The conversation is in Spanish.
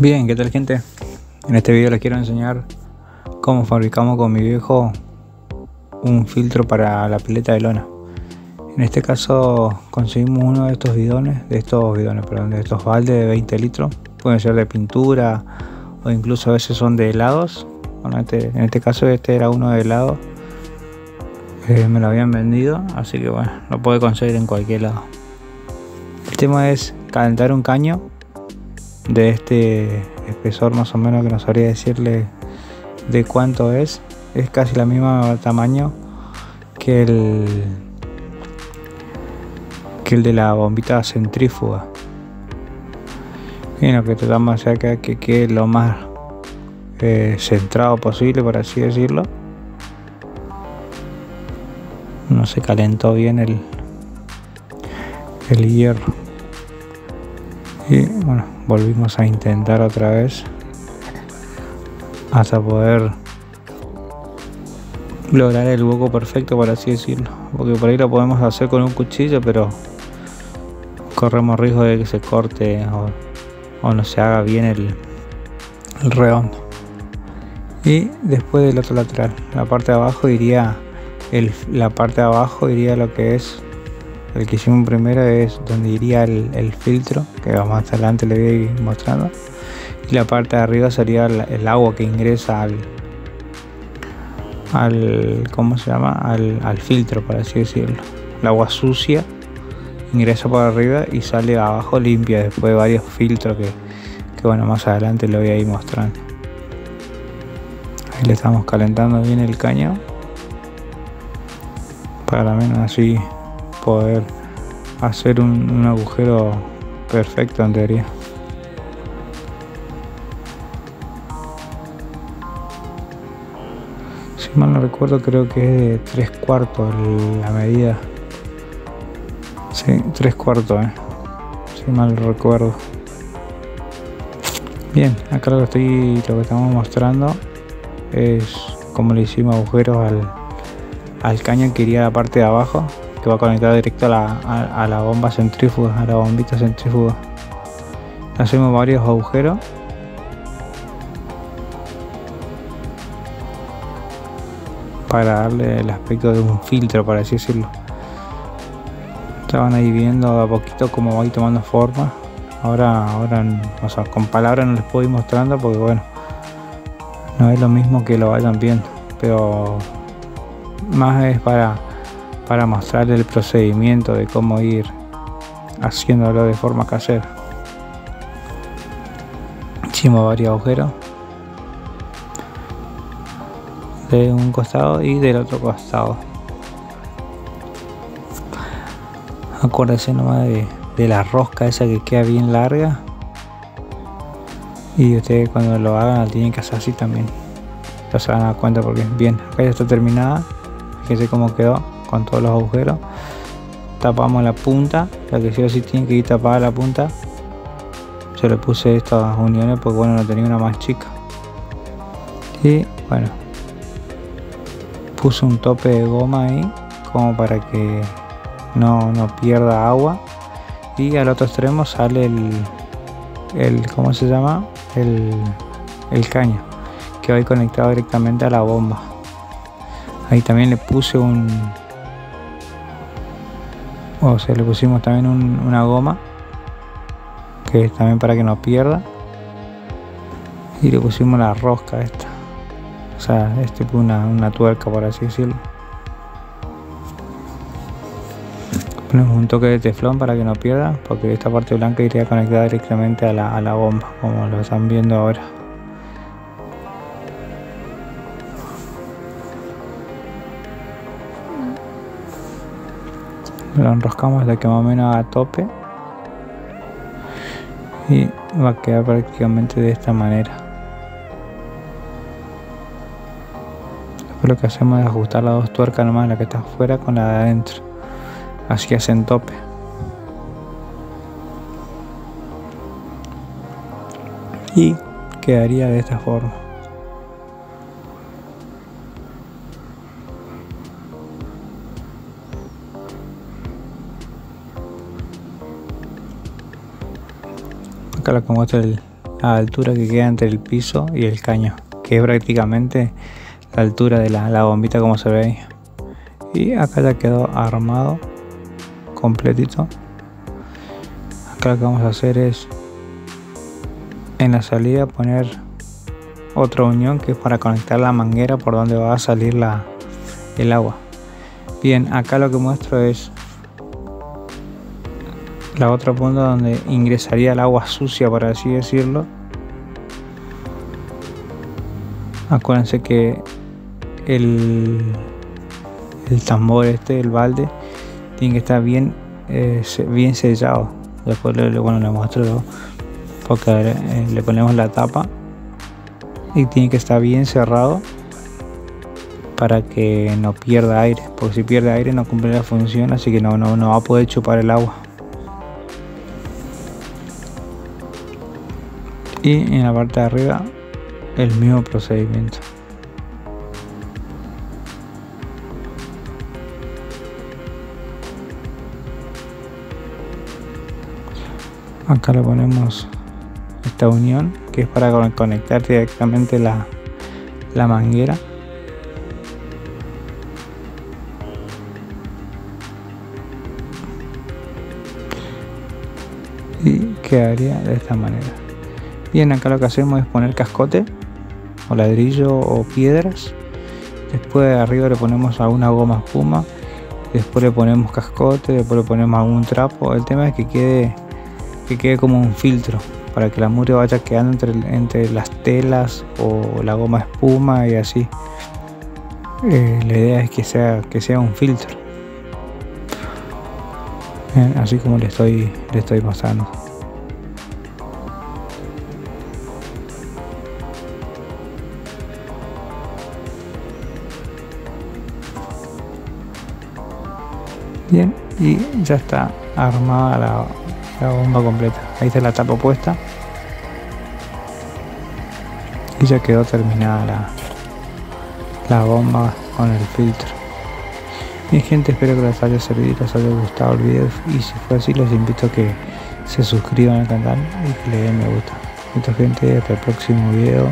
Bien, ¿qué tal gente? En este video les quiero enseñar cómo fabricamos con mi viejo un filtro para la pileta de lona. En este caso conseguimos uno de estos bidones, de estos bidones, perdón, de estos baldes de 20 litros. Pueden ser de pintura o incluso a veces son de helados. Este, en este caso este era uno de helado. Eh, me lo habían vendido, así que bueno, lo puede conseguir en cualquier lado. El tema es calentar un caño de este espesor más o menos que no sabría decirle de cuánto es. Es casi la misma tamaño que el que el de la bombita centrífuga. Y lo que tratamos de hacer que quede lo más eh, centrado posible por así decirlo. No se calentó bien el el hierro y bueno volvimos a intentar otra vez hasta poder lograr el hueco perfecto por así decirlo. Porque por ahí lo podemos hacer con un cuchillo pero corremos riesgo de que se corte o, no se haga bien el, el redondo. Y después del otro lateral la parte de abajo iría el, la parte de abajo iría lo que es el que hicimos primero es donde iría el, filtro, que más adelante le voy a ir mostrando. Y la parte de arriba sería el, agua que ingresa al, al ¿cómo se llama? Al, filtro, por así decirlo. El agua sucia ingresa por arriba y sale abajo limpia después de varios filtros que, que bueno, más adelante le voy a ir mostrando. Ahí le estamos calentando bien el caño. Para menos así poder hacer un, agujero perfecto en teoría. Si mal no recuerdo creo que es de 3 cuartos la medida. Sí, 3 cuartos, eh. Si mal recuerdo. Bien, acá lo que estoy, lo que estamos mostrando es como le hicimos agujeros al, al caño que iría a la parte de abajo que va conectado directo a la, a, la bomba centrífuga, a la bombita centrífuga. Hacemos varios agujeros. Para darle el aspecto de un filtro, para así decirlo. Estaban ahí viendo a poquito cómo va a tomando forma. Ahora, ahora, o sea, con palabras no les puedo ir mostrando porque bueno, no es lo mismo que lo vayan viendo, pero más es para para mostrarle el procedimiento de cómo ir haciéndolo de forma casera. Hicimos varios agujeros de un costado y del otro costado. Acuérdense nomás de, la rosca esa que queda bien larga. Y ustedes cuando lo hagan lo tienen que hacer así también. Ya se van a dar cuenta porque bien, acá ya está terminada. Fíjense cómo quedó con todos los agujeros. Tapamos la punta la que sí o sí tiene que ir tapada la punta. Yo le puse estas uniones porque bueno no tenía una más chica. Y bueno puse un tope de goma ahí como para que no, no pierda agua. Y al otro extremo sale el, el ¿cómo se llama? El, el caño que va conectado directamente a la bomba. Ahí también le puse un, o sea le pusimos también una goma que es también para que no pierda. Y le pusimos la rosca esta. O sea este una, una tuerca por así decirlo. Ponemos un toque de teflón para que no pierda porque esta parte blanca iría conectada directamente a la, a la bomba como lo están viendo ahora lo enroscamos de que más o menos a tope. Y va a quedar prácticamente de esta manera. Después lo que hacemos es ajustar las dos tuercas nomás la que está afuera con la de adentro. Así hacen tope. Y quedaría de esta forma acá lo que muestra el, la altura que queda entre el piso y el caño, que es prácticamente la altura de la, la bombita como se ve ahí. Y acá ya quedó armado completito. Acá lo que vamos a hacer es en la salida poner otra unión que es para conectar la manguera por donde va a salir la, el agua. Bien, acá lo que muestro es la otra punta donde ingresaría el agua sucia, por así decirlo. Acuérdense que el, el tambor este, el balde, tiene que estar bien, eh, bien sellado. Después le, bueno, le muestro porque eh, le ponemos la tapa y tiene que estar bien cerrado para que no pierda aire, porque si pierde aire no cumple la función, así que no, no, no va a poder chupar el agua. Y en la parte de arriba el mismo procedimiento. Acá le ponemos esta unión que es para conectar directamente la, la manguera. Y quedaría de esta manera Bien, acá lo que hacemos es poner cascote o ladrillo o piedras. Después arriba le ponemos alguna goma espuma. Después le ponemos cascote, después le ponemos algún trapo. El tema es que quede, que quede como un filtro para que la mure vaya quedando entre, entre las telas o la goma espuma y así. Eh, la idea es que sea, que sea un filtro. así como le estoy, le estoy pasando. Bien, y ya está armada la, bomba completa. Ahí está la tapa puesta. Y ya quedó terminada la, bomba con el filtro. Bien gente, espero que les haya servido, les haya gustado el video y si fue así los invito a que se suscriban al canal y que le den me gusta. Mucha gente, hasta el próximo video.